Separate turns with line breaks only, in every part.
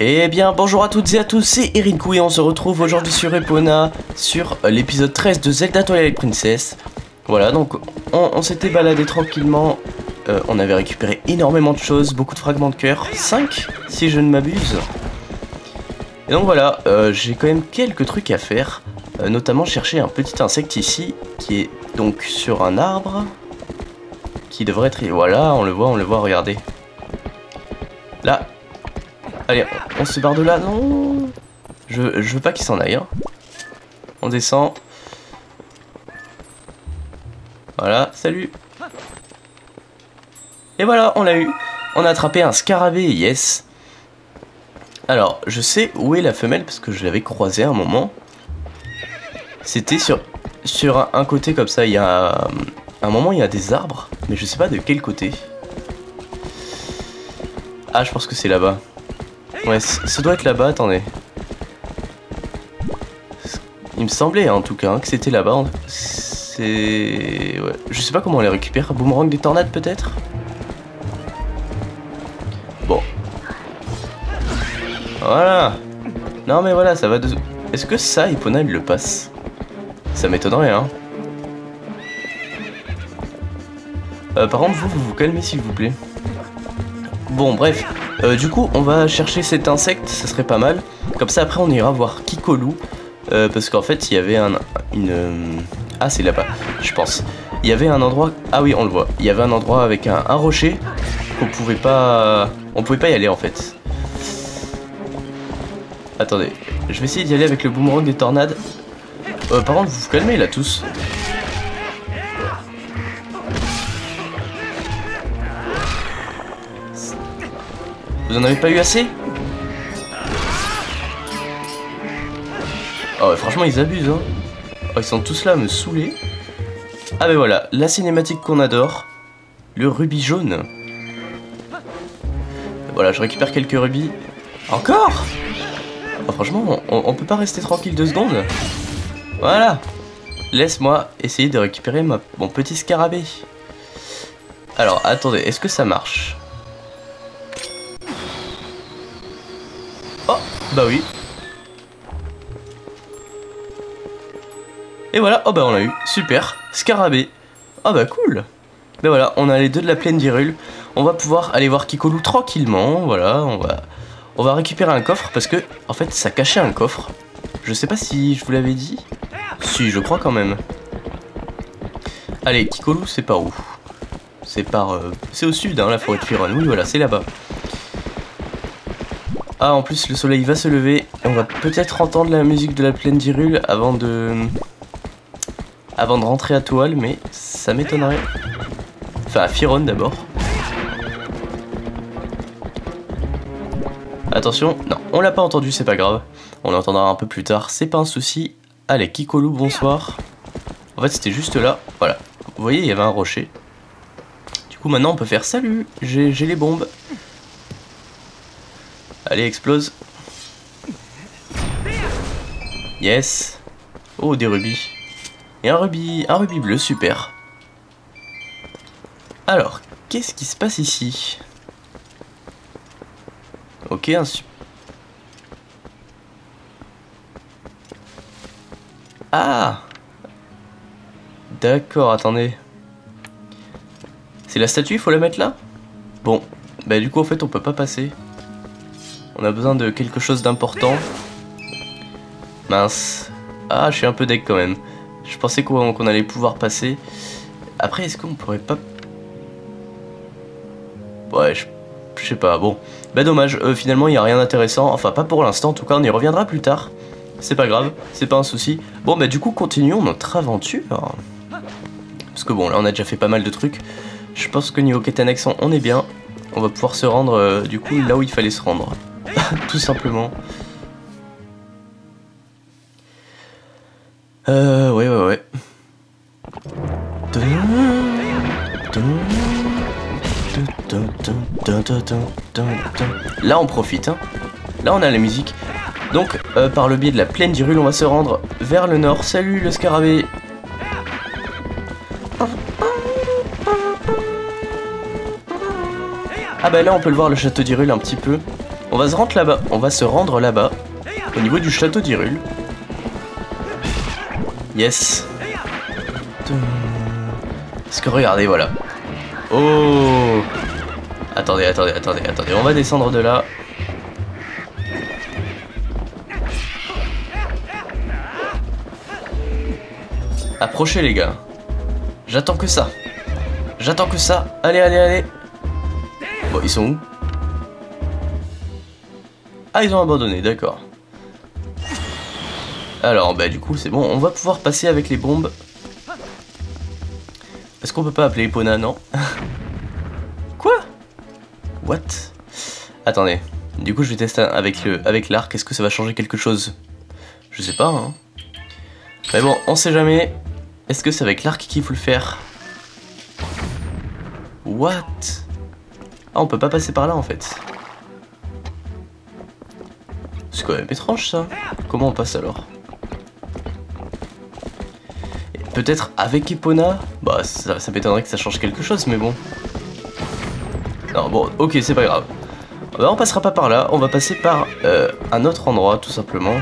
Eh bien, bonjour à toutes et à tous, c'est Eric et on se retrouve aujourd'hui sur Epona, sur euh, l'épisode 13 de Zelda Twilight Princess. Voilà, donc on, s'était baladé tranquillement, euh, on avait récupéré énormément de choses, beaucoup de fragments de cœur, 5 si je ne m'abuse. Et donc voilà, euh, j'ai quand même quelques trucs à faire, notamment chercher un petit insecte ici, qui est donc sur un arbre, qui devrait être... Voilà, on le voit, on le voit, regardez. Là, Allez, on se barre de là. Non je, veux pas qu'il s'en aille. Hein. On descend. Voilà, salut. Et voilà, on l'a eu. On a attrapé un scarabée, yes. Alors, je sais où est la femelle parce que je l'avais croisée à un moment. C'était sur, sur un, côté comme ça. Il y a un moment, il y a des arbres, mais je sais pas de quel côté. Ah, je pense que c'est là-bas. Ouais, ça doit être là-bas, attendez. Il me semblait en tout cas hein, que c'était là-bas. C'est... Ouais. Je sais pas comment on les récupère. Boomerang des tornades peut-être? Bon. Voilà. Non mais voilà, ça va de... Est-ce que ça, Ipona, il le passe? Ça m'étonnerait, hein. Euh, par contre, vous, vous vous calmez s'il vous plaît. Bon, bref. Euh, du coup, on va chercher cet insecte, ça serait pas mal. Comme ça, après, on ira voir Kikolu. Euh, parce qu'en fait, il y avait un... Une... Euh, ah, c'est là-bas, je pense. Il y avait un endroit... Ah oui, on le voit. Il y avait un endroit avec un, rocher qu'on pouvait pas... On pouvait pas y aller, en fait. Attendez. Je vais essayer d'y aller avec le boomerang des tornades. par contre, vous vous calmez, là, tous. Vous en avez pas eu assez Oh, franchement, ils abusent, hein. Oh, ils sont tous là à me saouler. Ah, ben voilà, la cinématique qu'on adore. Le rubis jaune. Voilà, je récupère quelques rubis. Encore oh, Franchement, on, peut pas rester tranquille deux secondes. Voilà. Laisse-moi essayer de récupérer mon petit scarabée. Alors, attendez, est-ce que ça marche? Bah oui. Et voilà, oh bah on l'a eu, super, scarabée. Oh bah cool. Ben voilà, on a les deux de la plaine d'Irule. On va pouvoir aller voir Kikolu tranquillement, voilà, on va... On va récupérer un coffre parce que, en fait, ça cachait un coffre. Je sais pas si je vous l'avais dit. Si, je crois quand même. Allez, Kikolu, c'est par où? C'est par... Euh, c'est au sud, hein, la forêt de Firon. Oui, voilà, c'est là-bas. Ah, en plus, le soleil va se lever. On va peut-être entendre la musique de la plaine d'Irule avant de... Avant de rentrer à Toile, mais ça m'étonnerait. Enfin, à Firon d'abord. Attention, non, on l'a pas entendu, c'est pas grave. On l'entendra un peu plus tard, c'est pas un souci. Allez, Kikolu, bonsoir. En fait, c'était juste là, voilà. Vous voyez, il y avait un rocher. Du coup, maintenant, on peut faire salut, j'ai les bombes. Allez, explose. Yes. Oh, des rubis. Et un rubis, un rubis bleu, super. Alors, qu'est-ce qui se passe ici? Ok, un Ah D'accord, attendez. C'est la statue, il faut la mettre là? Bon, bah du coup en fait on peut pas passer. On a besoin de quelque chose d'important. Mince. Ah, je suis un peu deck quand même. Je pensais qu'on allait pouvoir passer. Après, est-ce qu'on pourrait pas... Ouais, je, sais pas. Bon, bah dommage. Euh, finalement, il n'y a rien d'intéressant. Enfin, pas pour l'instant. En tout cas, on y reviendra plus tard. C'est pas grave. C'est pas un souci. Bon, bah du coup, continuons notre aventure. Parce que bon, là, on a déjà fait pas mal de trucs. Je pense que niveau quête on est bien. On va pouvoir se rendre, euh, du coup, là où il fallait se rendre. tout simplement. Euh, ouais, ouais, ouais. Là, on profite. Hein. Là, on a la musique. Donc, euh, par le biais de la plaine d'Irule, on va se rendre vers le nord. Salut, le scarabée Ah bah là, on peut le voir, le château d'Irule, un petit peu. On va se rendre là-bas. On va se rendre là-bas. Au niveau du château d'Irul. Yes. Parce que regardez, voilà. Oh Attendez, attendez, attendez, attendez. On va descendre de là. Approchez les gars. J'attends que ça. J'attends que ça. Allez, allez, allez. Bon, ils sont où? Ah, ils ont abandonné, d'accord. Alors, bah du coup, c'est bon. On va pouvoir passer avec les bombes. Est-ce qu'on peut pas appeler Epona, non? Quoi? What? Attendez. Du coup, je vais tester avec avec l'arc. Est-ce que ça va changer quelque chose? Je sais pas, hein. Mais bon, on sait jamais. Est-ce que c'est avec l'arc qu'il faut le faire? What? Ah, on peut pas passer par là en fait. C'est quand même étrange ça. Comment on passe alors Peut-être avec Epona Bah, ça, m'étonnerait que ça change quelque chose, mais bon. Non, bon, ok, c'est pas grave. Bah, on passera pas par là, on va passer par euh, un autre endroit, tout simplement.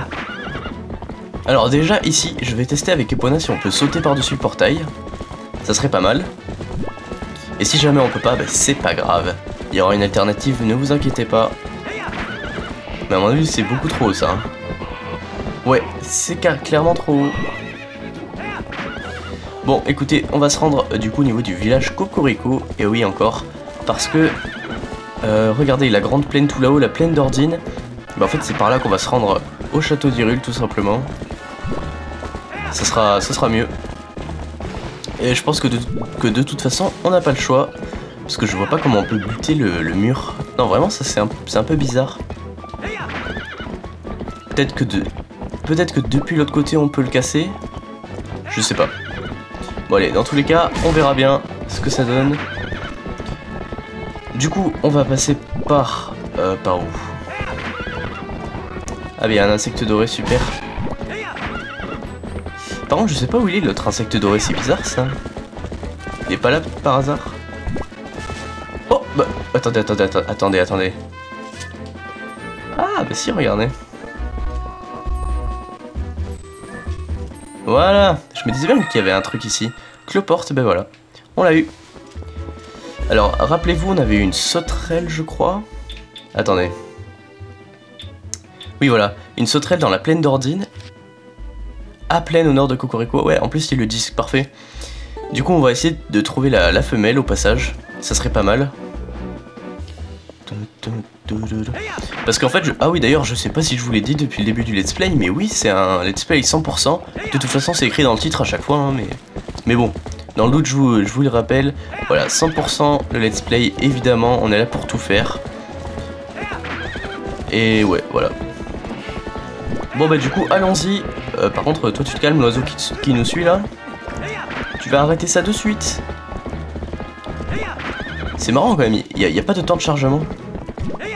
Alors déjà, ici, je vais tester avec Epona si on peut sauter par-dessus le portail. Ça serait pas mal. Et si jamais on peut pas, bah, c'est pas grave. Il y aura une alternative, ne vous inquiétez pas. Mais à mon avis, c'est beaucoup trop haut, ça. Hein. Ouais, c'est clairement trop haut. Bon, écoutez, on va se rendre euh, du coup au niveau du village Cocorico. Et oui, encore. Parce que, euh, regardez, la grande plaine tout là-haut, la plaine d'Ordine. Bah, en fait, c'est par là qu'on va se rendre au château d'Irul, tout simplement. Ça sera, ça sera mieux. Et je pense que de, toute façon, on n'a pas le choix. Parce que je vois pas comment on peut buter le, mur. Non, vraiment, ça c'est un, peu bizarre. Peut-être que de... Peut-être que depuis l'autre côté, on peut le casser. Je sais pas. Bon allez, dans tous les cas, on verra bien ce que ça donne. Du coup, on va passer par... Euh, par où? Ah bien, un insecte doré, super. Par contre, je sais pas où il est l'autre insecte doré, c'est bizarre ça. Il est pas là par hasard? Oh Bah, attendez, attendez, attendez, attendez. Ah, bah si, regardez. Voilà, je me disais même qu'il y avait un truc ici. Cloporte, ben voilà, on l'a eu. Alors, rappelez-vous, on avait eu une sauterelle, je crois. Attendez. Oui, voilà, une sauterelle dans la plaine d'Ordine. À plaine au nord de Cocorico. Ouais, en plus, il le disque, parfait. Du coup, on va essayer de trouver la femelle au passage. Ça serait pas mal. Parce qu'en fait, je... ah oui d'ailleurs, je sais pas si je vous l'ai dit depuis le début du let's play, mais oui, c'est un let's play 100%. De toute façon, c'est écrit dans le titre à chaque fois, hein, mais... mais bon, dans le doute, je vous, je vous le rappelle, voilà, 100% le let's play, évidemment, on est là pour tout faire. Et ouais, voilà. Bon bah du coup, allons-y. Euh, par contre, toi tu te calmes, l'oiseau qui, qui nous suit là. Tu vas arrêter ça de suite. C'est marrant quand même, il n'y a, pas de temps de chargement.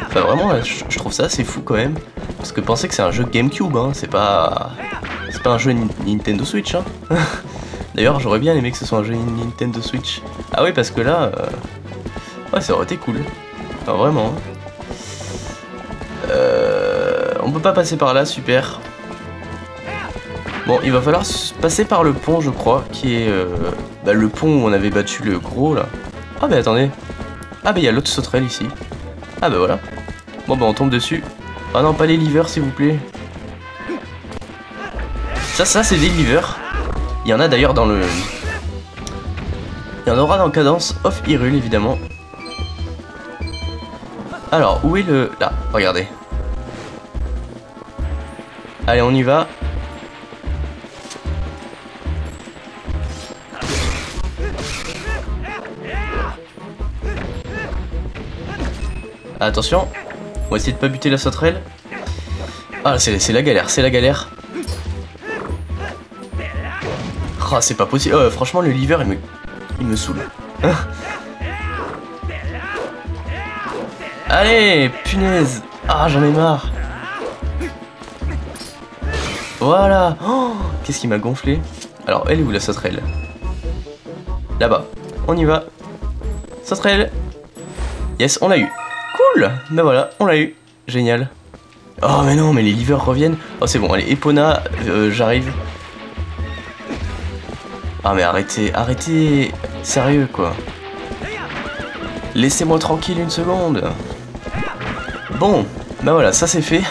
Enfin vraiment, je, trouve ça assez fou quand même. Parce que pensez que c'est un jeu Gamecube, hein, c'est pas... C'est pas un jeu Nintendo Switch, hein. D'ailleurs, j'aurais bien aimé que ce soit un jeu Nintendo Switch. Ah oui, parce que là... Euh, ouais, ça aurait été cool. Enfin, vraiment. Euh... On peut pas passer par là, super. Bon, il va falloir passer par le pont, je crois, qui est euh... bah, le pont où on avait battu le gros, là. Ah bah attendez, ah bah il y a l'autre sauterelle ici. Ah bah voilà. Bon bah on tombe dessus. Ah non, pas les livers s'il vous plaît. Ça, ça c'est des livers. Il y en a d'ailleurs dans le... Il y en aura dans Cadence of Hyrule évidemment. Alors, où est le... Là, regardez. Allez, on y va. Attention, on va essayer de pas buter la sauterelle. Ah, c'est la galère, c'est la galère. Ah, c'est pas possible. Oh, franchement, le liver, il me, il me saoule. Allez, punaise. Ah, j'en ai marre. Voilà. Oh, Qu'est-ce qui m'a gonflé Alors, elle est où la sauterelle? Là-bas. On y va. Sauterelle. Yes, on l'a eu. Cool Ben voilà, on l'a eu. génial. Oh mais non, mais les livers reviennent. Oh c'est bon, allez, Epona, euh, j'arrive. Ah mais arrêtez, arrêtez Sérieux quoi. Laissez-moi tranquille une seconde. Bon, bah voilà, ça c'est fait.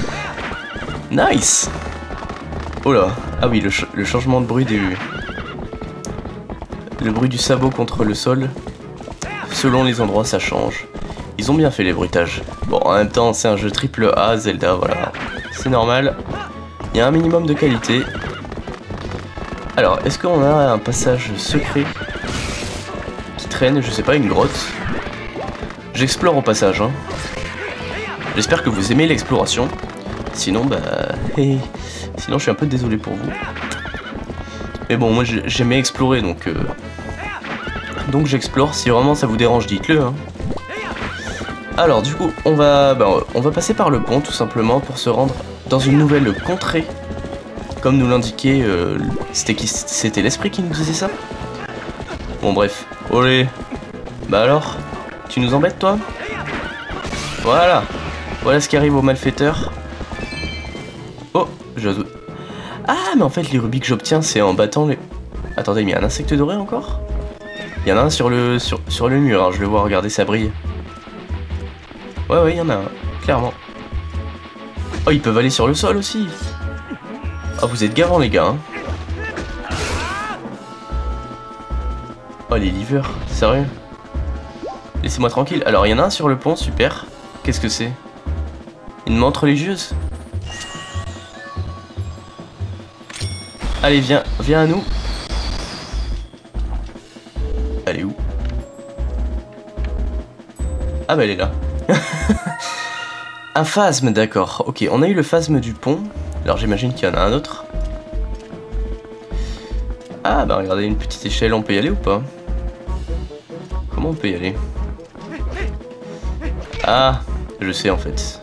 nice Oh là, ah oui, le, changement de bruit du... Le bruit du sabot contre le sol. Selon les endroits, ça change. Ils ont bien fait les bruitages. Bon, en même temps, c'est un jeu triple A, Zelda, voilà. C'est normal. Il y a un minimum de qualité. Alors, est-ce qu'on a un passage secret qui traîne, je sais pas, une grotte? J'explore au passage, hein. J'espère que vous aimez l'exploration. Sinon, bah... Sinon, je suis un peu désolé pour vous. Mais bon, moi, j'aimais explorer, donc... Euh, donc j'explore. Si vraiment ça vous dérange, dites-le, hein. Alors, du coup, on va, bah, on va passer par le pont, tout simplement, pour se rendre dans une nouvelle contrée comme nous l'indiquait, euh, c'était l'esprit qui nous disait ça? Bon bref. Olé Bah alors Tu nous embêtes toi? Voilà Voilà ce qui arrive aux malfaiteurs. Oh J'ose... Ah mais en fait les rubis que j'obtiens c'est en battant les... Attendez, mais il y a un insecte doré encore? Il y en a un sur le, sur, sur le mur, hein, je le vois, regardez, ça brille. Ouais ouais, il y en a un, clairement. Oh, ils peuvent aller sur le sol aussi Oh, vous êtes gavants, les gars. Hein. Oh, les livers, sérieux Laissez-moi tranquille. Alors, il y en a un sur le pont, super. Qu'est-ce que c'est? Une montre religieuse? Allez, viens, viens à nous. Elle est où? Ah bah elle est là. Un phasme, d'accord. Ok, on a eu le phasme du pont. Alors j'imagine qu'il y en a un autre. Ah bah regardez, une petite échelle, on peut y aller ou pas? Comment on peut y aller? Ah, je sais en fait.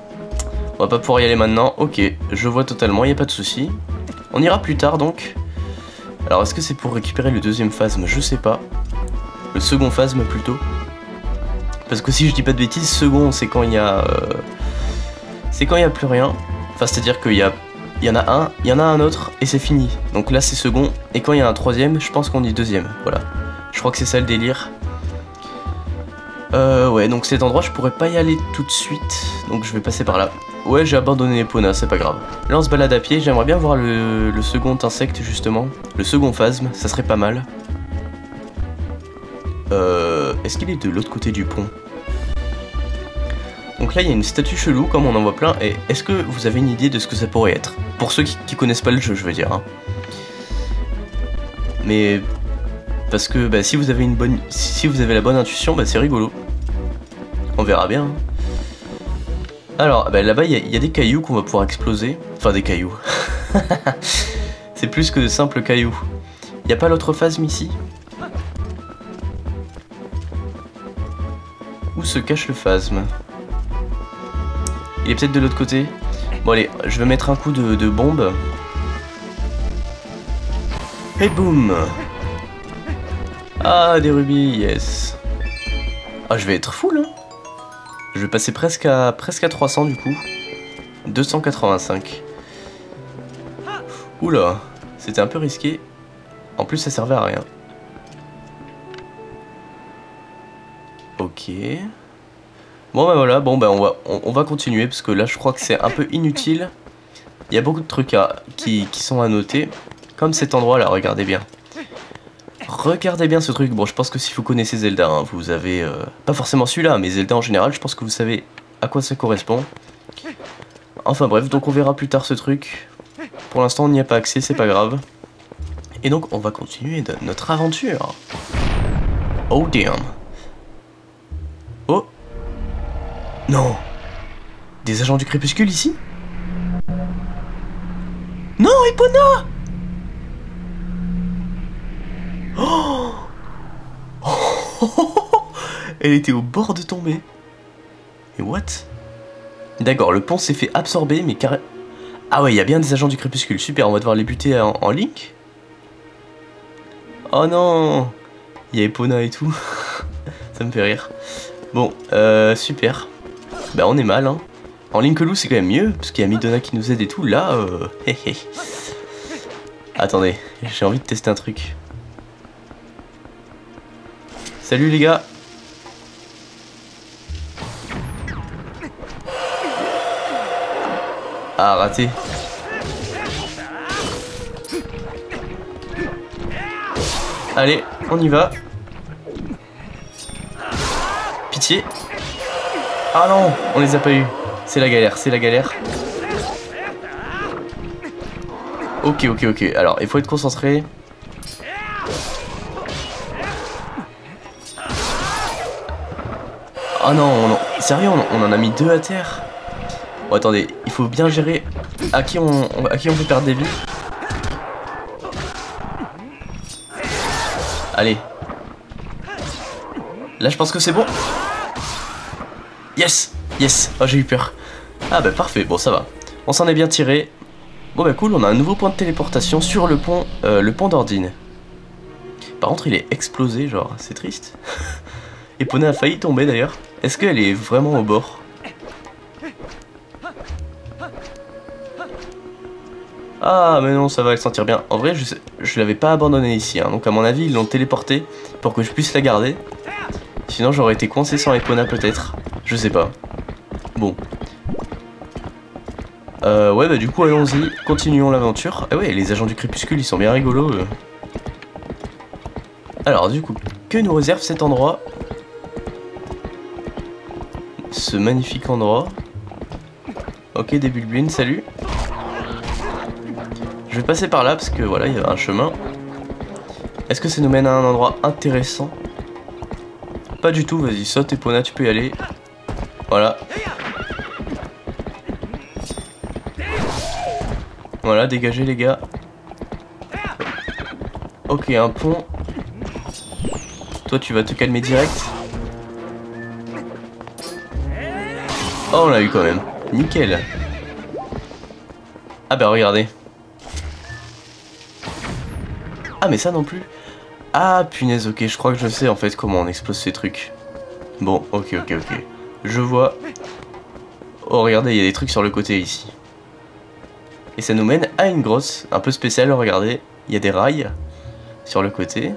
On va pas pouvoir y aller maintenant. Ok, je vois totalement, il a pas de souci. On ira plus tard donc. Alors est-ce que c'est pour récupérer le deuxième phasme? Je sais pas. Le second phasme plutôt. Parce que si je dis pas de bêtises, second c'est quand il y a... Euh, c'est quand il n'y a plus rien. Enfin c'est-à-dire qu'il y a y en a un, il y en a un autre, et c'est fini. Donc là c'est second, et quand il y a un troisième, je pense qu'on dit deuxième, voilà. Je crois que c'est ça le délire. Euh, ouais, donc cet endroit, je pourrais pas y aller tout de suite, donc je vais passer par là. Ouais, j'ai abandonné Epona, c'est pas grave. Là, on se balade à pied, j'aimerais bien voir le, le, second insecte, justement. Le second phasme, ça serait pas mal. Euh, Est-ce qu'il est de l'autre côté du pont? Donc là, il y a une statue chelou, comme on en voit plein, et est-ce que vous avez une idée de ce que ça pourrait être? Pour ceux qui, connaissent pas le jeu, je veux dire. Hein. Mais... Parce que bah, si vous avez une bonne... Si vous avez la bonne intuition, bah, c'est rigolo. On verra bien. Hein. Alors, bah, là-bas, il y, a des cailloux qu'on va pouvoir exploser. Enfin, des cailloux. c'est plus que de simples cailloux. Il n'y a pas l'autre phasme ici? Où se cache le phasme? Il est peut-être de l'autre côté. Bon allez, je vais mettre un coup de, bombe. Et boum Ah, des rubis, yes. Ah, je vais être full, hein. Je vais passer presque à, presque à 300 du coup. 285. Oula, c'était un peu risqué. En plus, ça servait à rien. Ok. Bon bah voilà, bon bah on va, on, va continuer parce que là je crois que c'est un peu inutile. Il y a beaucoup de trucs qui, sont à noter. Comme cet endroit là, regardez bien. Regardez bien ce truc. Bon, je pense que si vous connaissez Zelda, hein, vous avez... Euh, pas forcément celui-là, mais Zelda en général, je pense que vous savez à quoi ça correspond. Enfin bref, donc on verra plus tard ce truc. Pour l'instant, on n'y a pas accès, c'est pas grave. Et donc, on va continuer notre aventure. Oh damn. Non Des agents du crépuscule ici? Non, Epona oh Elle était au bord de tomber. Et what? D'accord, le pont s'est fait absorber, mais carré... Ah ouais, il y a bien des agents du crépuscule. Super, on va devoir les buter en, en link. Oh non Il y a Epona et tout. Ça me fait rire. Bon, euh, super. Bah on est mal, hein. En Linkeloo, c'est quand même mieux, parce qu'il y a Midona qui nous aide et tout. Là, euh... Attendez, j'ai envie de tester un truc. Salut les gars Ah, raté. Allez, on y va. Pitié. Ah non, on les a pas eu. C'est la galère, c'est la galère. Ok, ok, ok. Alors, il faut être concentré. Ah non, non. sérieux, on, en a mis deux à terre. Bon, attendez, il faut bien gérer à qui on, à on peut perdre des vies. Allez. Là, je pense que c'est bon. Yes Yes Oh, j'ai eu peur. Ah bah parfait, bon, ça va. On s'en est bien tiré. Bon bah cool, on a un nouveau point de téléportation sur le pont, euh, le pont d'Ordine. Par contre, il est explosé, genre, c'est triste. Epona a failli tomber d'ailleurs. Est-ce qu'elle est vraiment au bord? Ah, mais non, ça va, elle sentir bien. En vrai, je, je l'avais pas abandonné ici, hein. donc à mon avis, ils l'ont téléporté pour que je puisse la garder. Sinon, j'aurais été coincé sans Epona peut-être. Je sais pas. Bon. Euh, ouais, bah du coup, allons-y, continuons l'aventure. Ah ouais, les agents du crépuscule, ils sont bien rigolos. Alors, du coup, que nous réserve cet endroit? Ce magnifique endroit. Ok, des bulbulines, salut. Je vais passer par là parce que voilà, il y a un chemin. Est-ce que ça nous mène à un endroit intéressant? Pas du tout, vas-y, saute Epona, tu peux y aller. Voilà. Voilà, dégagez les gars. Ok, un pont. Toi, tu vas te calmer direct. Oh, on l'a eu quand même. Nickel. Ah bah regardez. Ah mais ça non plus. Ah punaise, ok, je crois que je sais en fait comment on explose ces trucs. Bon, ok, ok, ok. Je vois. Oh regardez, il y a des trucs sur le côté ici. Et ça nous mène à une grosse, un peu spéciale, regardez. Il y a des rails sur le côté.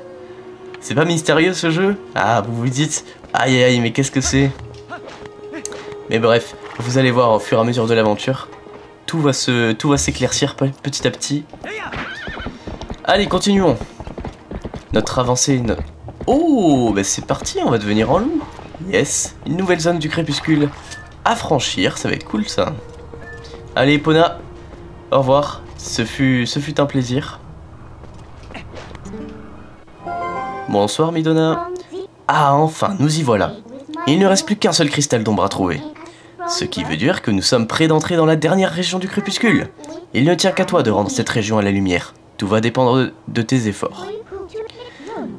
C'est pas mystérieux ce jeu? Ah, vous vous dites, aïe aïe, mais qu'est-ce que c'est? Mais bref, vous allez voir au fur et à mesure de l'aventure, tout va se, tout va s'éclaircir petit à petit. Allez, continuons. Notre avancée... Oh, bah c'est parti, on va devenir en loup. Yes, une nouvelle zone du crépuscule à franchir, ça va être cool ça. Allez, Pona, au revoir, ce fut, ce fut un plaisir. Bonsoir, Midona. Ah, enfin, nous y voilà. Il ne reste plus qu'un seul cristal d'ombre à trouver. Ce qui veut dire que nous sommes prêts d'entrer dans la dernière région du crépuscule. Il ne tient qu'à toi de rendre cette région à la lumière. Tout va dépendre de tes efforts.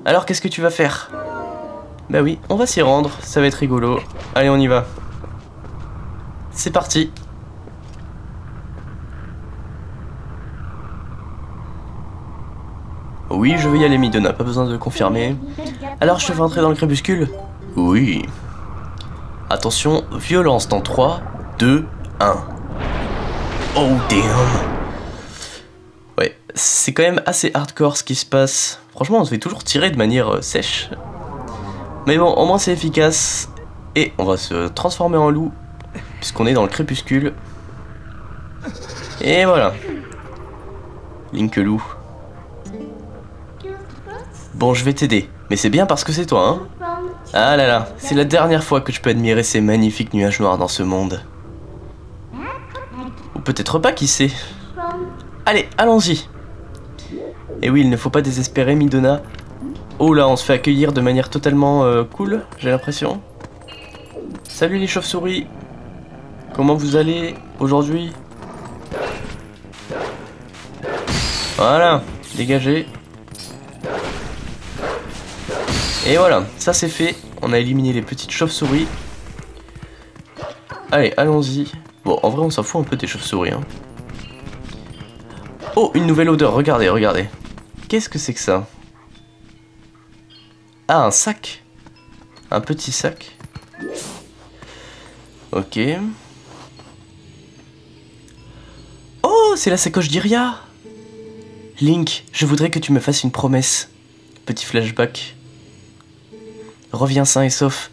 Alors qu'est-ce que tu vas faire? Bah oui, on va s'y rendre, ça va être rigolo. Allez, on y va. C'est parti Oui, je vais y aller, Midona, pas besoin de confirmer. Alors, je vais entrer dans le crépuscule? Oui. Attention, violence dans 3, 2, 1. Oh, damn c'est quand même assez hardcore ce qui se passe. Franchement, on se fait toujours tirer de manière euh, sèche. Mais bon, au moins c'est efficace. Et on va se transformer en loup, puisqu'on est dans le crépuscule. Et voilà. Link loup. Bon, je vais t'aider. Mais c'est bien parce que c'est toi, hein Ah là là, c'est la dernière fois que je peux admirer ces magnifiques nuages noirs dans ce monde. Ou peut-être pas, qui sait Allez, allons-y et oui, il ne faut pas désespérer, Midona. Oh là, on se fait accueillir de manière totalement euh, cool, j'ai l'impression. Salut les chauves-souris Comment vous allez aujourd'hui? Voilà, dégagez. Et voilà, ça c'est fait. On a éliminé les petites chauves-souris. Allez, allons-y. Bon, en vrai, on s'en fout un peu des chauves-souris. Hein. Oh, une nouvelle odeur, regardez, regardez. Qu'est-ce que c'est que ça? Ah, un sac Un petit sac. Ok. c'est la sacoche d'Iria Link, je voudrais que tu me fasses une promesse. Petit flashback. Reviens sain et sauf.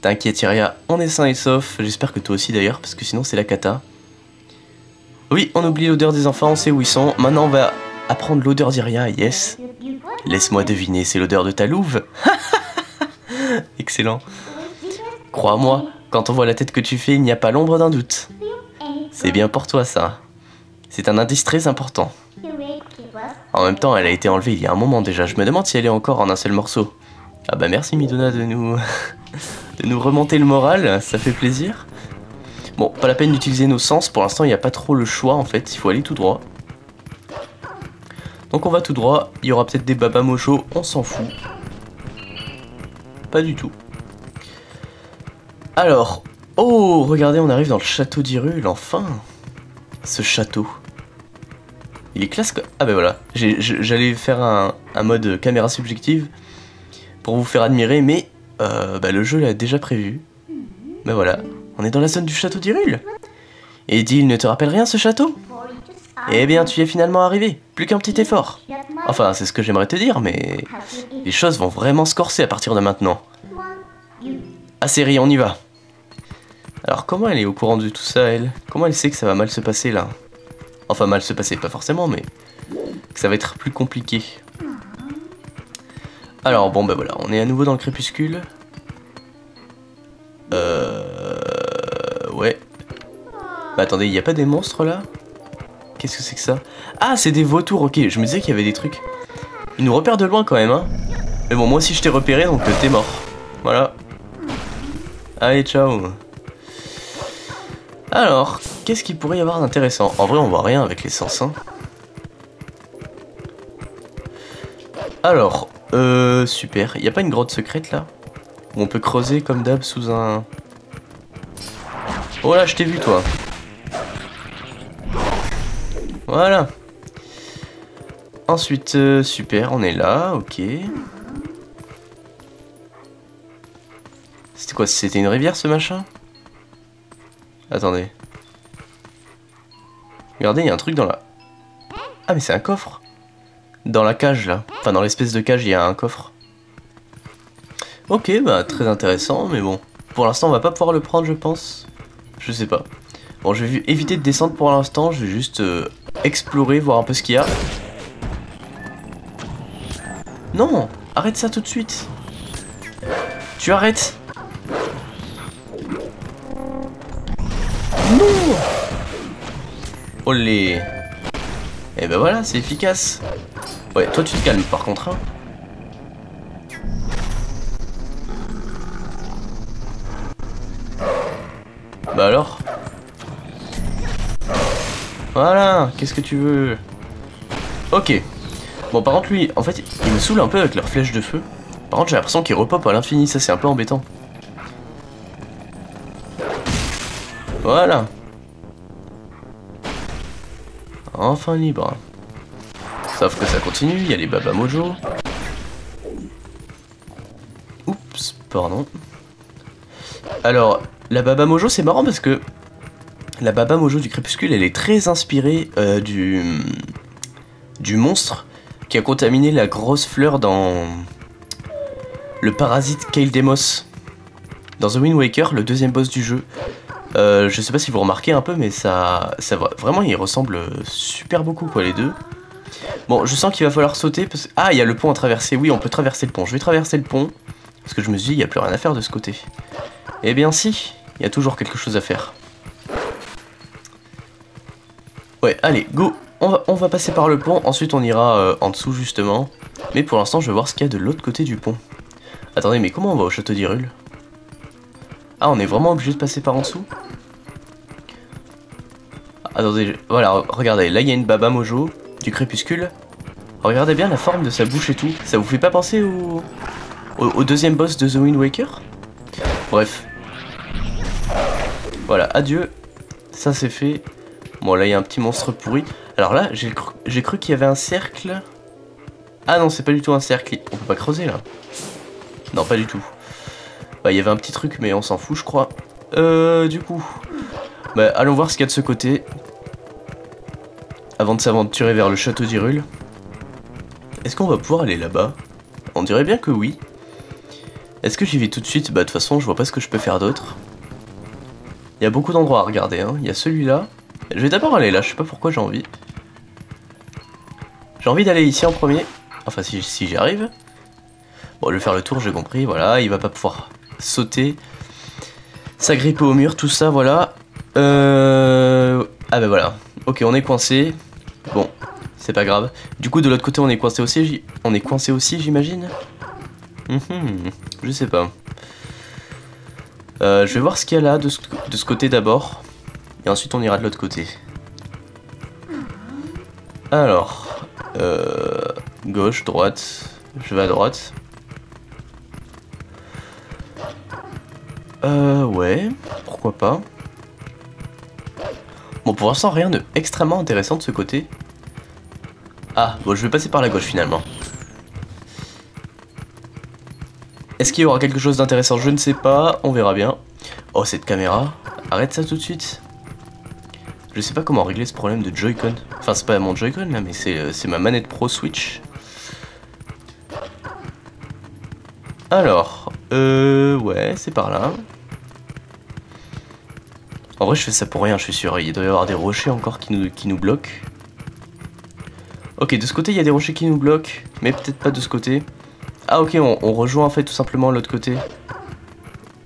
T'inquiète Iria, on est sain et sauf. J'espère que toi aussi d'ailleurs, parce que sinon c'est la cata. Oui, on oublie l'odeur des enfants, on sait où ils sont. Maintenant on va apprendre l'odeur d'Iria, yes. Laisse-moi deviner, c'est l'odeur de ta louve. Excellent. Crois-moi, quand on voit la tête que tu fais, il n'y a pas l'ombre d'un doute. C'est bien pour toi ça. C'est un indice très important. En même temps, elle a été enlevée il y a un moment déjà. Je me demande si elle est encore en un seul morceau. Ah bah merci Midona de nous... de nous remonter le moral, ça fait plaisir. Bon, pas la peine d'utiliser nos sens, pour l'instant il n'y a pas trop le choix en fait, il faut aller tout droit. Donc on va tout droit, il y aura peut-être des babas mojo, on s'en fout. Pas du tout. Alors, oh, regardez, on arrive dans le château d'Irule, enfin Ce château. Il est classe quoi. Ah ben voilà, j'allais faire un, mode caméra subjective pour vous faire admirer, mais euh, bah, le jeu l'a déjà prévu. Ben voilà, on est dans la zone du château d'Irule. Et dit, il ne te rappelle rien ce château? Eh bien, tu y es finalement arrivé, plus qu'un petit effort. Enfin, c'est ce que j'aimerais te dire, mais les choses vont vraiment se corser à partir de maintenant. Ah, série, on y va. Alors, comment elle est au courant de tout ça, elle? Comment elle sait que ça va mal se passer, là? Enfin, mal se passer, pas forcément, mais que ça va être plus compliqué. Alors, bon, bah voilà, on est à nouveau dans le crépuscule. Euh... Ouais. Bah attendez, il n'y a pas des monstres, là? Qu'est-ce que c'est que ça Ah, c'est des vautours, ok. Je me disais qu'il y avait des trucs. Ils nous repèrent de loin, quand même, hein. Mais bon, moi aussi, je t'ai repéré, donc t'es mort. Voilà. Allez, ciao. Alors, qu'est-ce qu'il pourrait y avoir d'intéressant? En vrai, on voit rien avec les sens. Hein. Alors, euh, super. N'y a pas une grotte secrète là? Où on peut creuser comme d'hab sous un... Oh là, je t'ai vu toi. Voilà. Ensuite, euh, super, on est là, ok. C'était quoi C'était une rivière ce machin? Attendez. Regardez, il y a un truc dans la... Ah mais c'est un coffre Dans la cage là. Enfin dans l'espèce de cage, il y a un coffre. Ok, bah très intéressant, mais bon. Pour l'instant, on va pas pouvoir le prendre, je pense. Je sais pas. Bon, je vais éviter de descendre pour l'instant, je vais juste euh, explorer, voir un peu ce qu'il y a. Non Arrête ça tout de suite Tu arrêtes Non Olé Et ben voilà, c'est efficace. Ouais, toi tu te calmes par contre. Hein. Bah alors? Voilà, qu'est-ce que tu veux? Ok. Bon, par contre, lui, en fait, il me saoule un peu avec leur flèche de feu. Par contre, j'ai l'impression qu'il repop à l'infini, ça c'est un peu embêtant. Voilà. Enfin libre. Sauf que ça continue, il y a les Baba Mojo. Oups, pardon. Alors, la Baba Mojo, c'est marrant parce que la Baba Mojo du crépuscule, elle est très inspirée euh, du, monstre qui a contaminé la grosse fleur dans le parasite Kale Demos. Dans The Wind Waker, le deuxième boss du jeu. Euh, je sais pas si vous remarquez un peu, mais ça, ça vraiment, ils ressemblent super beaucoup, quoi, les deux. Bon, je sens qu'il va falloir sauter, parce Ah, il y a le pont à traverser, oui, on peut traverser le pont. Je vais traverser le pont, parce que je me suis dit, il n'y a plus rien à faire de ce côté. Eh bien si, il y a toujours quelque chose à faire. Ouais, allez, go on va, passer par le pont, ensuite on ira euh, en dessous, justement. Mais pour l'instant, je vais voir ce qu'il y a de l'autre côté du pont. Attendez, mais comment on va au château d'Irule ah, on est vraiment obligé de passer par en dessous? Attendez, voilà, regardez, là il y a une Baba Mojo du crépuscule. Regardez bien la forme de sa bouche et tout. Ça vous fait pas penser au, au, deuxième boss de The Wind Waker? Bref. Voilà, adieu. Ça c'est fait. Bon, là il y a un petit monstre pourri. Alors là, j'ai cru, qu'il y avait un cercle. Ah non, c'est pas du tout un cercle. On peut pas creuser là. Non, pas du tout. Bah, il y avait un petit truc, mais on s'en fout, je crois. Euh, du coup, bah, allons voir ce qu'il y a de ce côté. avant de s'aventurer vers le château d'Irule. Est-ce qu'on va pouvoir aller là-bas? On dirait bien que oui. Est-ce que j'y vais tout de suite? Bah de toute façon, je vois pas ce que je peux faire d'autre. Il y a beaucoup d'endroits à regarder, hein. Il y a celui-là. Je vais d'abord aller là, je sais pas pourquoi j'ai envie. J'ai envie d'aller ici en premier. Enfin, si, si j'y arrive. Bon, je vais faire le tour, j'ai compris, voilà. Il va pas pouvoir sauter. S'agripper au mur, tout ça, voilà. Euh... Ah bah voilà. Ok, on est coincé. Bon, c'est pas grave. Du coup, de l'autre côté, on est coincé aussi. On est coincé aussi, j'imagine? Mhm, je sais pas. Euh, je vais voir ce qu'il y a là de ce, côté d'abord. Et ensuite on ira de l'autre côté. Alors. Euh, gauche, droite. Je vais à droite. Euh, ouais. Pourquoi pas. Bon, pour l'instant, rien de extrêmement intéressant de ce côté. Ah, bon, je vais passer par la gauche finalement. Est-ce qu'il y aura quelque chose d'intéressant? Je ne sais pas, on verra bien. Oh, cette caméra. Arrête ça tout de suite. Je sais pas comment régler ce problème de Joy-Con. Enfin, c'est pas mon Joy-Con là, mais c'est ma manette Pro Switch. Alors, euh, ouais, c'est par là. En vrai, je fais ça pour rien, je suis sûr. Il doit y avoir des rochers encore qui nous, qui nous bloquent. Ok, de ce côté, il y a des rochers qui nous bloquent, mais peut-être pas de ce côté. Ah ok, on, rejoint en fait tout simplement l'autre côté.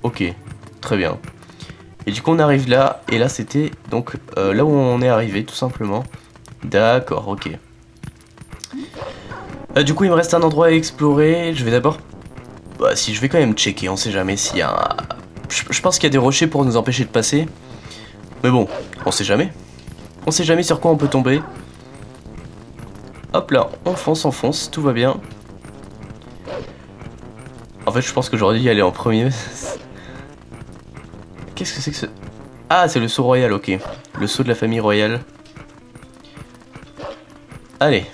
Ok, très bien. Et du coup on arrive là, et là c'était donc euh, là où on est arrivé tout simplement. D'accord, ok. Euh, du coup il me reste un endroit à explorer, je vais d'abord... Bah si je vais quand même checker, on sait jamais s'il y a un... Je, pense qu'il y a des rochers pour nous empêcher de passer. Mais bon, on sait jamais. On sait jamais sur quoi on peut tomber. Hop là, on fonce, on fonce, tout va bien. En fait, je pense que j'aurais dû y aller en premier. Qu'est-ce que c'est que ce... Ah, c'est le saut royal, ok. Le saut de la famille royale. Allez.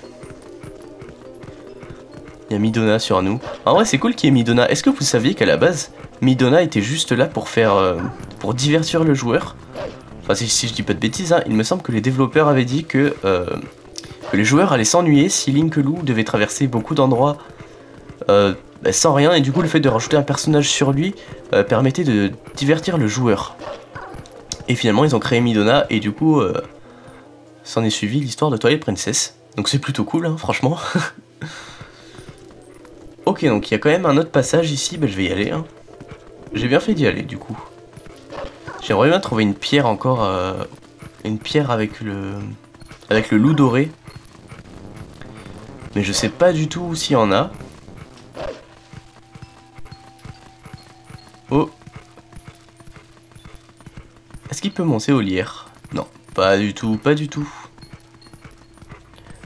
Il y a Midona sur nous. En vrai, c'est cool qu'il y ait Midona. Est-ce que vous saviez qu'à la base, Midona était juste là pour faire... Euh, pour divertir le joueur? Enfin, si, je dis pas de bêtises, hein, il me semble que les développeurs avaient dit que... Euh, que les joueurs allaient s'ennuyer si Link Lou devait traverser beaucoup d'endroits euh, sans rien, et du coup le fait de rajouter un personnage sur lui euh, permettait de divertir le joueur. Et finalement ils ont créé Midona, et du coup euh, s'en est suivi l'histoire de Twilight Princess. Donc c'est plutôt cool, hein, franchement. ok, donc il y a quand même un autre passage ici, bah, je vais y aller. Hein. J'ai bien fait d'y aller du coup. J'aimerais bien trouver une pierre encore, euh, une pierre avec le, avec le loup doré. Mais je sais pas du tout s'il y en a. Oh. Est-ce qu'il peut monter au lierre? Non, pas du tout, pas du tout.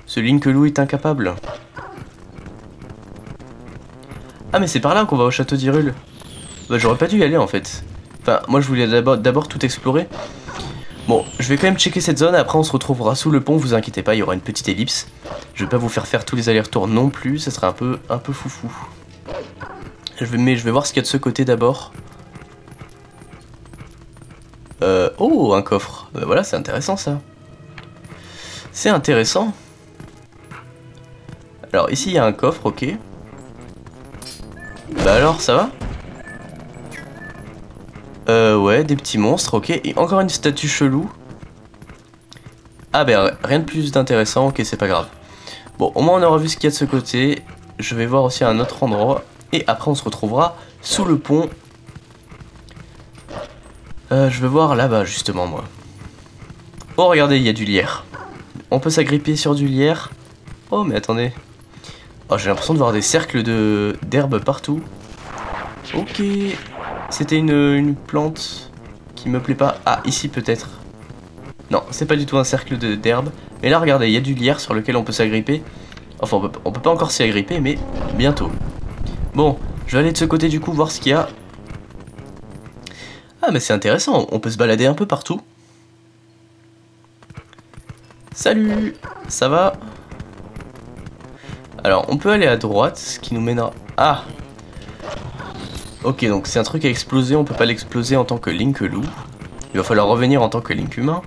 Ce Linkelou est incapable. Ah mais c'est par là qu'on va au château d'Irule. Bah j'aurais pas dû y aller en fait. Enfin, moi je voulais d'abord tout explorer. Bon, je vais quand même checker cette zone, après on se retrouvera sous le pont, vous inquiétez pas, il y aura une petite ellipse. Je vais pas vous faire faire tous les allers-retours non plus, ça serait un peu, un peu foufou. Je vais, mais je vais voir ce qu'il y a de ce côté d'abord. Euh, oh, un coffre. Bah voilà, c'est intéressant ça. C'est intéressant. Alors ici il y a un coffre, ok. Bah alors, ça va? Euh, ouais, des petits monstres, ok. Et encore une statue chelou. Ah ben, rien de plus d'intéressant, ok, c'est pas grave. Bon, au moins on aura vu ce qu'il y a de ce côté. Je vais voir aussi un autre endroit. Et après on se retrouvera sous le pont. Euh, je vais voir là-bas justement moi. Oh regardez, il y a du lierre. On peut s'agripper sur du lierre. Oh mais attendez. Oh j'ai l'impression de voir des cercles d'herbe partout. Ok. C'était une, plante qui me plaît pas. Ah ici peut-être. Non, c'est pas du tout un cercle d'herbe. Mais là regardez, il y a du lierre sur lequel on peut s'agripper. Enfin on on peut pas encore s'y agripper mais bientôt. Bon, je vais aller de ce côté du coup voir ce qu'il y a. Ah mais c'est intéressant, on peut se balader un peu partout. Salut Ça va? Alors, on peut aller à droite, ce qui nous mènera... Ah Ok, donc c'est un truc à exploser, on peut pas l'exploser en tant que Link loup. Il va falloir revenir en tant que Link humain.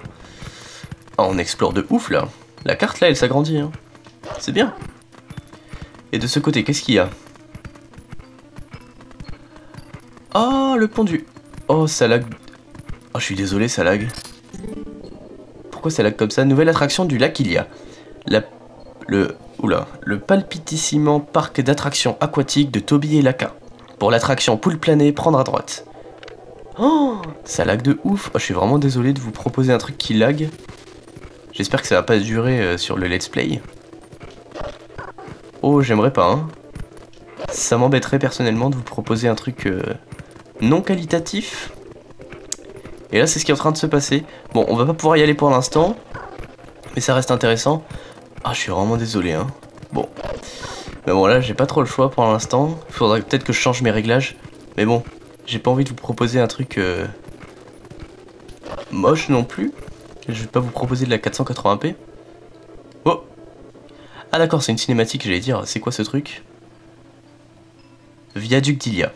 Ah, on explore de ouf là. La carte là, elle s'agrandit. Hein. C'est bien. Et de ce côté, qu'est-ce qu'il y a? Oh, le pendu. Oh, ça lag. Oh, je suis désolé, ça lag. Pourquoi ça lag comme ça? Nouvelle attraction du lac il y a. La... Le... Oula. Le palpitissiment parc d'attractions aquatiques de Toby et Laka. Pour l'attraction poule planée, prendre à droite. Oh Ça lag de ouf. Oh, je suis vraiment désolé de vous proposer un truc qui lag. J'espère que ça va pas durer euh, sur le let's play. Oh, j'aimerais pas, hein. Ça m'embêterait personnellement de vous proposer un truc euh, non qualitatif. Et là, c'est ce qui est en train de se passer. Bon, on va pas pouvoir y aller pour l'instant. Mais ça reste intéressant. Ah, je suis vraiment désolé, hein. Bon. Mais bon, là, j'ai pas trop le choix pour l'instant. Faudrait peut-être que je change mes réglages. Mais bon, j'ai pas envie de vous proposer un truc... Euh, moche non plus. Je vais pas vous proposer de la 480p. Oh Ah d'accord, c'est une cinématique, j'allais dire. C'est quoi ce truc? Viaduc d'Ilia.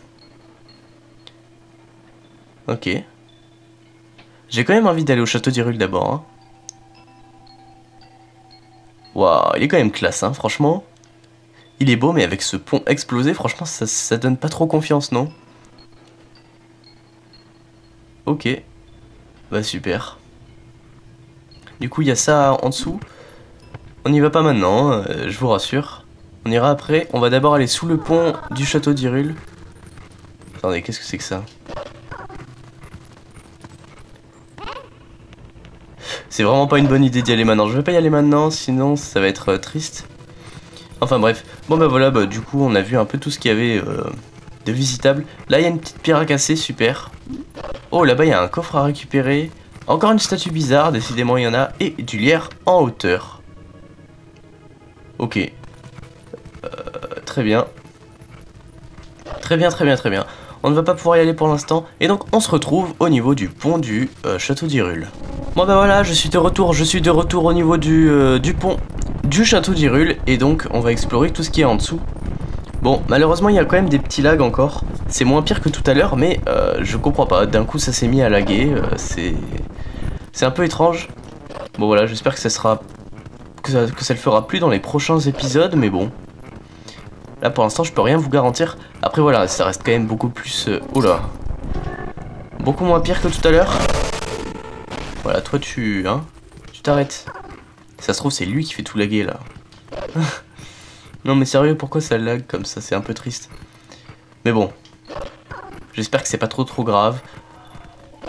Ok. J'ai quand même envie d'aller au château d'Irul d'abord. Hein. Waouh, il est quand même classe, hein, franchement. Il est beau, mais avec ce pont explosé, franchement, ça, donne pas trop confiance, non? Ok. Bah super. Du coup, il y a ça en dessous. On n'y va pas maintenant, euh, je vous rassure. On ira après. On va d'abord aller sous le pont du château d'Irul. Attendez, qu'est-ce que c'est que ça? C'est vraiment pas une bonne idée d'y aller maintenant. Je vais pas y aller maintenant, sinon ça va être euh, triste. Enfin bref. Bon bah voilà, bah, du coup on a vu un peu tout ce qu'il y avait euh, de visitable. Là il y a une petite pierre à casser, super. Oh là-bas il y a un coffre à récupérer. Encore une statue bizarre, décidément il y en a, et du lierre en hauteur. Ok. Euh, très bien. Très bien, très bien, très bien. On ne va pas pouvoir y aller pour l'instant, et donc on se retrouve au niveau du pont du euh, château d'Irul. Bon bah voilà, je suis de retour, je suis de retour au niveau du, euh, du pont du château d'Irul, et donc on va explorer tout ce qui est en dessous. Bon, malheureusement il y a quand même des petits lags encore, c'est moins pire que tout à l'heure, mais je comprends pas, d'un coup ça s'est mis à laguer, c'est... C'est un peu étrange. Bon voilà, j'espère que ça sera... Que ça, que ça le fera plus dans les prochains épisodes, mais bon. Là pour l'instant je peux rien vous garantir. Après voilà, ça reste quand même beaucoup plus... Euh... Oh là Beaucoup moins pire que tout à l'heure. Voilà, toi tu... Hein Tu t'arrêtes. Ça se trouve c'est lui qui fait tout laguer là. non mais sérieux, pourquoi ça lag comme ça? C'est un peu triste. Mais bon. J'espère que c'est pas trop trop grave.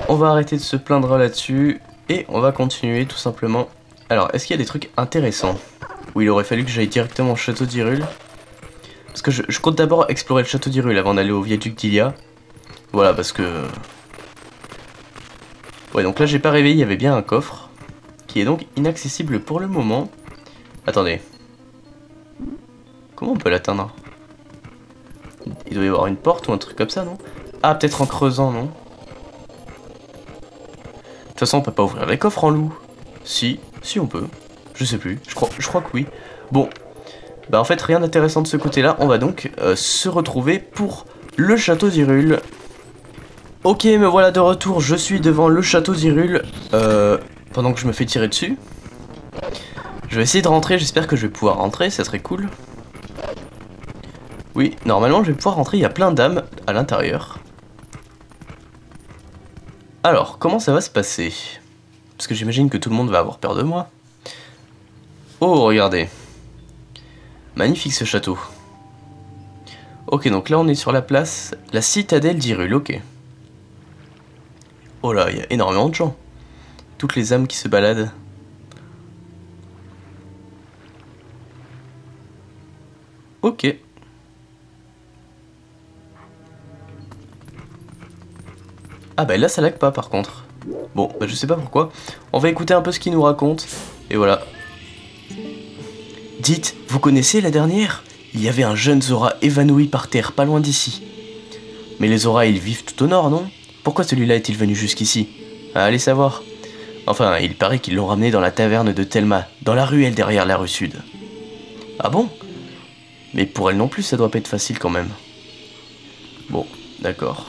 On va arrêter de se plaindre là-dessus. Et on va continuer tout simplement. Alors, est-ce qu'il y a des trucs intéressants? Ou il aurait fallu que j'aille directement au château d'Irul Parce que je, compte d'abord explorer le château d'Irul avant d'aller au viaduc d'Ilia. Voilà, parce que... Ouais, donc là j'ai pas réveillé, il y avait bien un coffre. Qui est donc inaccessible pour le moment. Attendez. Comment on peut l'atteindre? Il doit y avoir une porte ou un truc comme ça, non? Ah, peut-être en creusant, non? De toute façon, on peut pas ouvrir les coffres en loup. Si, si on peut. Je sais plus, je crois, je crois que oui. Bon, bah en fait, rien d'intéressant de ce côté-là. On va donc euh, se retrouver pour le château d'Irul. Ok, me voilà de retour. Je suis devant le château d'Irul. Euh, pendant que je me fais tirer dessus. Je vais essayer de rentrer. J'espère que je vais pouvoir rentrer. Ça serait cool. Oui, normalement, je vais pouvoir rentrer. Il y a plein d'âmes à l'intérieur. Alors, comment ça va se passer? Parce que j'imagine que tout le monde va avoir peur de moi. Oh, regardez. Magnifique ce château. Ok, donc là on est sur la place, la citadelle d'Irul, ok. Oh là, il y a énormément de gens. Toutes les âmes qui se baladent. Ok. Ah bah là ça lag pas par contre. Bon, bah je sais pas pourquoi. On va écouter un peu ce qu'il nous raconte. Et voilà. Dites, vous connaissez la dernière? Il y avait un jeune Zora évanoui par terre pas loin d'ici. Mais les Zora ils vivent tout au nord, non? Pourquoi celui-là est-il venu jusqu'ici? Allez savoir. Enfin, il paraît qu'ils l'ont ramené dans la taverne de Thelma, dans la ruelle derrière la rue sud. Ah bon? Mais pour elle non plus, ça doit pas être facile quand même. Bon, d'accord.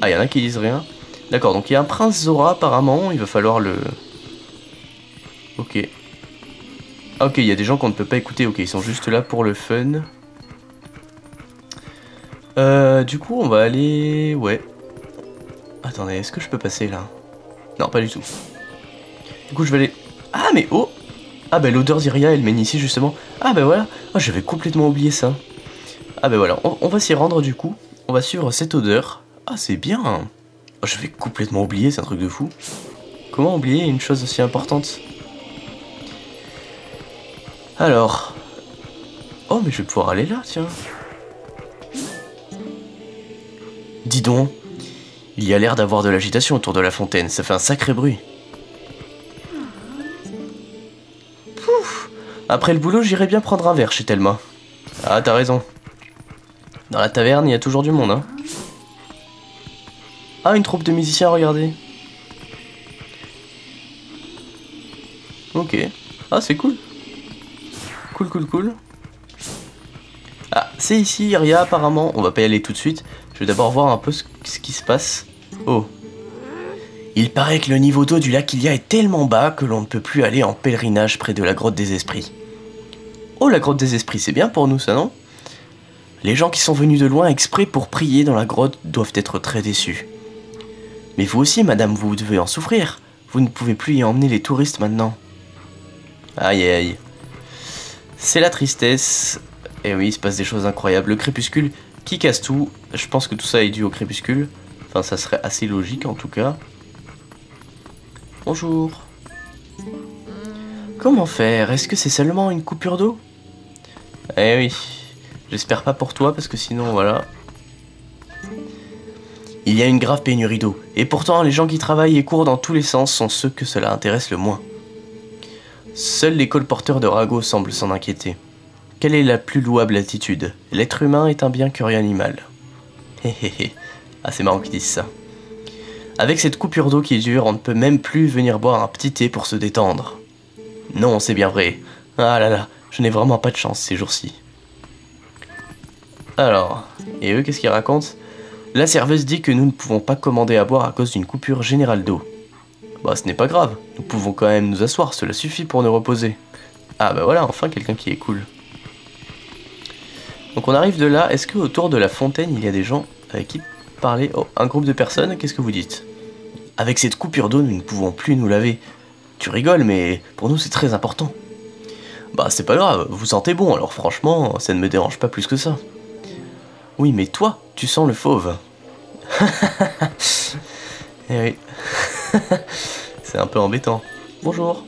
Ah, y en a qui disent rien. D'accord, donc il y a un prince Zora apparemment, il va falloir le... Ok. Ok, il y a des gens qu'on ne peut pas écouter. Ok, ils sont juste là pour le fun. Euh, du coup, on va aller... Ouais. Attendez, est-ce que je peux passer là? Non, pas du tout. Du coup, je vais aller... Ah, mais oh Ah, bah l'odeur d'Iria, elle mène ici, justement. Ah, bah voilà. Ah, j'avais complètement oublié ça. Ah, bah voilà. On, on va s'y rendre, du coup. On va suivre cette odeur. Ah, c'est bien. Oh, j'avais complètement oublié, c'est un truc de fou. Comment oublier une chose aussi importante? Alors... Oh, mais je vais pouvoir aller là, tiens. Dis donc, il y a l'air d'avoir de l'agitation autour de la fontaine, ça fait un sacré bruit. Pouf Après le boulot, j'irai bien prendre un verre chez Thelma. Ah, t'as raison. Dans la taverne, il y a toujours du monde, hein. Ah, une troupe de musiciens, regardez. Ok. Ah, c'est cool. Cool, cool, cool. Ah, c'est ici, Iria, apparemment. On va pas y aller tout de suite. Je vais d'abord voir un peu ce, qui se passe. Oh. Il paraît que le niveau d'eau du lac Ilia est tellement bas que l'on ne peut plus aller en pèlerinage près de la grotte des esprits. Oh, la grotte des esprits, c'est bien pour nous, ça, non? Les gens qui sont venus de loin exprès pour prier dans la grotte doivent être très déçus. Mais vous aussi, madame, vous devez en souffrir. Vous ne pouvez plus y emmener les touristes maintenant. Aïe aïe. C'est la tristesse. Et oui, il se passe des choses incroyables. Le crépuscule qui casse tout. Je pense que tout ça est dû au crépuscule. Enfin, ça serait assez logique en tout cas. Bonjour. Comment faire? Est-ce que c'est seulement une coupure d'eau? Eh oui. J'espère pas pour toi parce que sinon, voilà. Il y a une grave pénurie d'eau. Et pourtant, les gens qui travaillent et courent dans tous les sens sont ceux que cela intéresse le moins. Seuls les colporteurs de ragots semblent s'en inquiéter. Quelle est la plus louable attitude? L'être humain est un bien curieux animal. Hé hé hé. Ah, c'est marrant qu'ils disent ça. Avec cette coupure d'eau qui dure, on ne peut même plus venir boire un petit thé pour se détendre. Non, c'est bien vrai. Ah là là, je n'ai vraiment pas de chance ces jours-ci. Alors, et eux, qu'est-ce qu'ils racontent? La serveuse dit que nous ne pouvons pas commander à boire à cause d'une coupure générale d'eau. Bah ce n'est pas grave, nous pouvons quand même nous asseoir, cela suffit pour nous reposer. Ah bah voilà, enfin quelqu'un qui est cool. Donc on arrive de là, est-ce que autour de la fontaine il y a des gens avec qui parler? Oh, un groupe de personnes, qu'est-ce que vous dites? Avec cette coupure d'eau, nous ne pouvons plus nous laver. Tu rigoles, mais pour nous c'est très important. Bah c'est pas grave, vous sentez bon, alors franchement, ça ne me dérange pas plus que ça. Oui, mais toi, tu sens le fauve. eh oui. c'est un peu embêtant. Bonjour.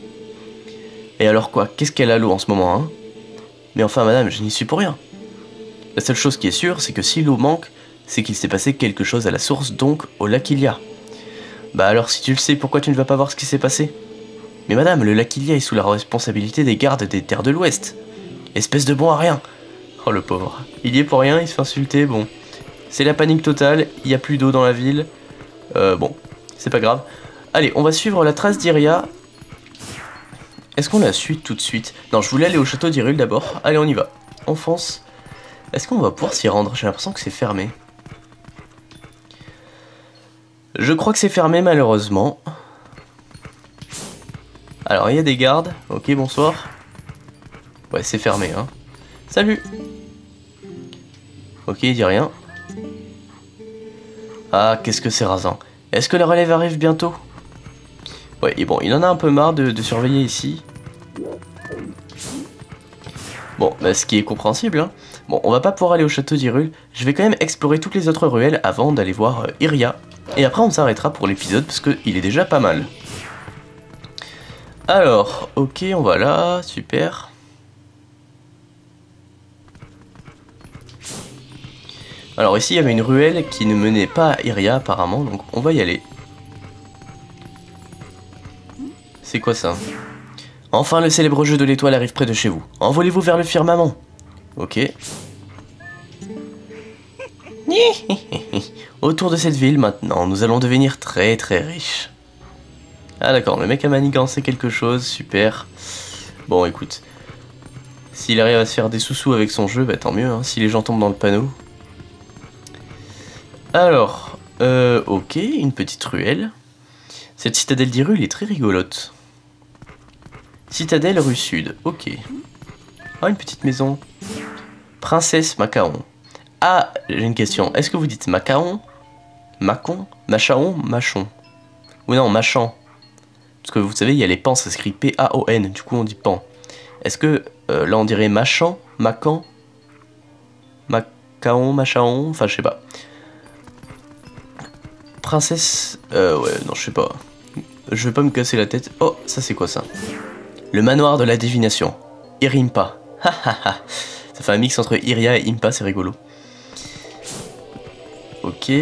Et alors quoi Qu'est-ce qu'elle a l'eau en ce moment, hein? Mais enfin, madame, je n'y suis pour rien. La seule chose qui est sûre, c'est que si l'eau manque, c'est qu'il s'est passé quelque chose à la source, donc au lac Ilia. Bah alors, si tu le sais, pourquoi tu ne vas pas voir ce qui s'est passé? Mais madame, le lac Ilia est sous la responsabilité des gardes des terres de l'Ouest. Espèce de bon à rien. Oh le pauvre. Il y est pour rien, il se fait insulter, bon. C'est la panique totale, il n'y a plus d'eau dans la ville. Euh, bon, c'est pas grave. Allez, on va suivre la trace d'Iria. Est-ce qu'on la suit tout de suite? Non, je voulais aller au château d'Irul d'abord. Allez, on y va. On fonce. Est-ce qu'on va pouvoir s'y rendre? J'ai l'impression que c'est fermé. Je crois que c'est fermé malheureusement. Alors, il y a des gardes. Ok, bonsoir. Ouais, c'est fermé, hein. Salut Ok, il dit rien. Ah, qu'est-ce que c'est rasant. Est-ce que la relève arrive bientôt? Ouais, et bon, il en a un peu marre de, surveiller ici. Bon, bah, ce qui est compréhensible. Hein. Bon, on va pas pouvoir aller au château d'Irul. Je vais quand même explorer toutes les autres ruelles avant d'aller voir euh, Iria. Et après, on s'arrêtera pour l'épisode parce qu'il est déjà pas mal. Alors, ok, on va là, super. Alors ici, il y avait une ruelle qui ne menait pas à Iria apparemment, donc on va y aller. C'est quoi ça? Enfin, le célèbre jeu de l'étoile arrive près de chez vous. Envolez-vous vers le firmament. Ok. Autour de cette ville, maintenant, nous allons devenir très très riches. Ah d'accord, le mec a manigancé quelque chose, super. Bon, écoute. S'il arrive à se faire des sous-sous avec son jeu, bah tant mieux, hein, si les gens tombent dans le panneau. Alors, euh, ok, une petite ruelle. Cette citadelle d'Irul est très rigolote. Citadelle rue Sud, ok. Ah, une petite maison. Princesse Macaon. Ah, j'ai une question. Est-ce que vous dites Macaon Macon Machaon Machon? Ou non, Machan. Parce que vous savez, il y a les pans, ça s'écrit P-A-O-N, du coup on dit pan. Est-ce que euh, là on dirait Machan Macan Macaon Machaon? Enfin, je sais pas. Princesse... Euh, ouais, non, je sais pas. Je vais pas me casser la tête. Oh, ça c'est quoi ça? Le manoir de la divination. Irimpa. ça fait un mix entre Iria et Impa, c'est rigolo. Ok.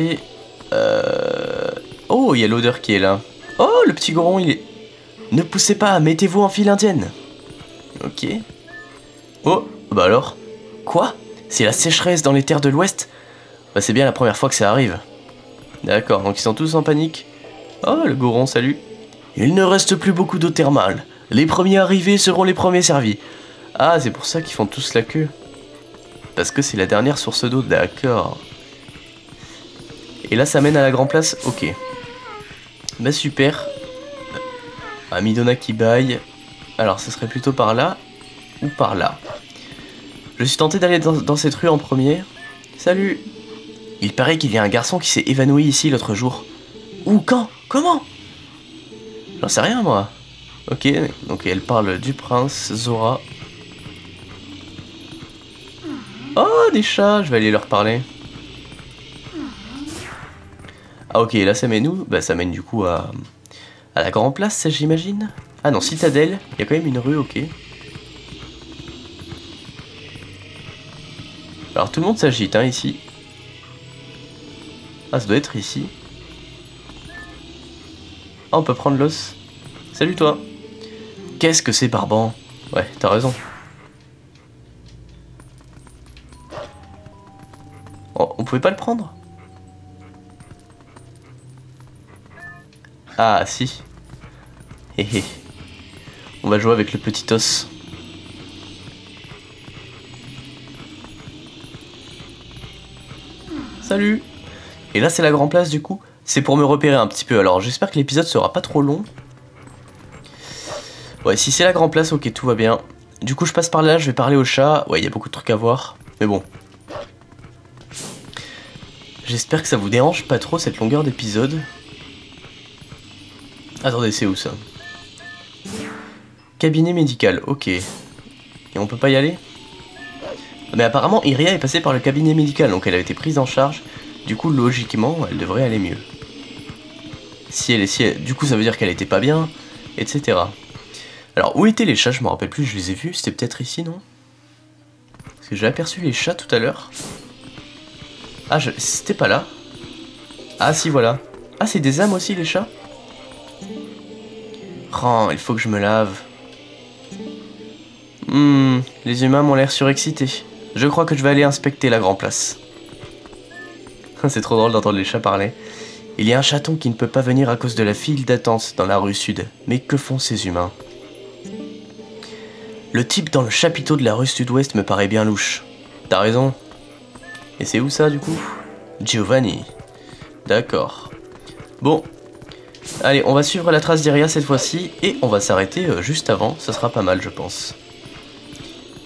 Euh... Oh, il y a l'odeur qui est là. Oh, le petit goron, il est... Ne poussez pas, mettez-vous en file indienne. Ok. Oh, bah alors? Quoi? C'est la sécheresse dans les terres de l'Ouest? Bah c'est bien la première fois que ça arrive. D'accord, donc ils sont tous en panique. Oh, le goron, salut. Il ne reste plus beaucoup d'eau thermale. Les premiers arrivés seront les premiers servis. Ah, c'est pour ça qu'ils font tous la queue. Parce que c'est la dernière source d'eau, d'accord. Et là, ça mène à la Grand Place, ok. Bah super. Ah, Midona qui baille. Alors, ce serait plutôt par là ou par là. Je suis tenté d'aller dans, dans cette rue en premier. Salut il paraît qu'il y a un garçon qui s'est évanoui ici l'autre jour. Où Quand? Comment? J'en sais rien moi. Ok, donc elle parle du prince, Zora. Oh, des chats, je vais aller leur parler. Ah ok, là ça mène où? Bah ça mène du coup à, à la grande place, j'imagine. Ah non, citadelle, il y a quand même une rue, ok. Alors tout le monde s'agite hein, ici. Ah, ça doit être ici. Ah, on peut prendre l'os. Salut toi. Qu'est-ce que c'est barbant Ouais, t'as raison. Oh, on pouvait pas le prendre? Ah, si. Hé hé. On va jouer avec le petit os. Salut et là, c'est la grande place du coup. C'est pour me repérer un petit peu. Alors, j'espère que l'épisode sera pas trop long. Ouais, si c'est la grande place, ok, tout va bien. Du coup, je passe par là, je vais parler au chat. Ouais, il y a beaucoup de trucs à voir. Mais bon. J'espère que ça vous dérange pas trop cette longueur d'épisode. Attendez, c'est où ça? Cabinet médical, ok. Et on peut pas y aller? Mais apparemment, Iria est passée par le cabinet médical, donc elle a été prise en charge. Du coup, logiquement, elle devrait aller mieux. Si elle est, si du coup, ça veut dire qu'elle était pas bien, etc. Alors, où étaient les chats? Je me rappelle plus, je les ai vus. C'était peut-être ici, non? Parce que j'ai aperçu les chats tout à l'heure. Ah, je... c'était pas là. Ah, si, voilà. Ah, c'est des âmes aussi, les chats? Oh, il faut que je me lave. Hmm, les humains m'ont l'air surexcités. Je crois que je vais aller inspecter la grande place. C'est trop drôle d'entendre les chats parler. Il y a un chaton qui ne peut pas venir à cause de la file d'attente dans la rue sud. Mais que font ces humains? Le type dans le chapiteau de la rue sud-ouest me paraît bien louche. T'as raison. Et c'est où ça du coup? Giovanni. D'accord. Bon. Allez, on va suivre la trace d'Iria cette fois-ci et on va s'arrêter euh, juste avant. Ça sera pas mal, je pense.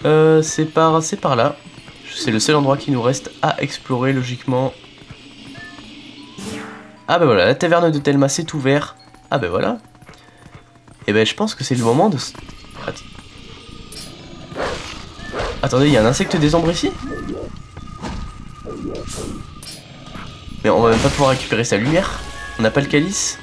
Euh, c'est par, c'est par là. C'est le seul endroit qui nous reste à explorer logiquement. Ah bah voilà, la taverne de Telma c'est ouvert. Ah bah voilà. Et eh ben je pense que c'est le moment de... Attendez, il y a un insecte des ombres ici Mais on va même pas pouvoir récupérer sa lumière. On n'a pas le calice.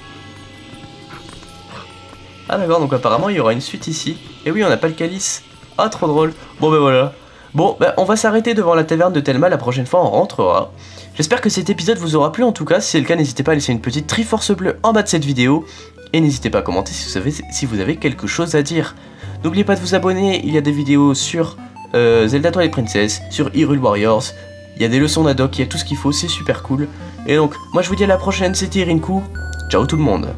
Ah d'accord, donc apparemment il y aura une suite ici. Et oui, on n'a pas le calice. Ah, trop drôle. Bon ben voilà. Bon, bah, on va s'arrêter devant la taverne de Telma, la prochaine fois on rentrera. J'espère que cet épisode vous aura plu. En tout cas, si c'est le cas n'hésitez pas à laisser une petite triforce bleue en bas de cette vidéo, et n'hésitez pas à commenter si vous, avez, quelque chose à dire. N'oubliez pas de vous abonner, il y a des vidéos sur euh, Zelda Twilight Princess, sur Hyrule Warriors, il y a des leçons d'Adoc, il y a tout ce qu'il faut, c'est super cool. Et donc, moi je vous dis à la prochaine, c'était Irinku, ciao tout le monde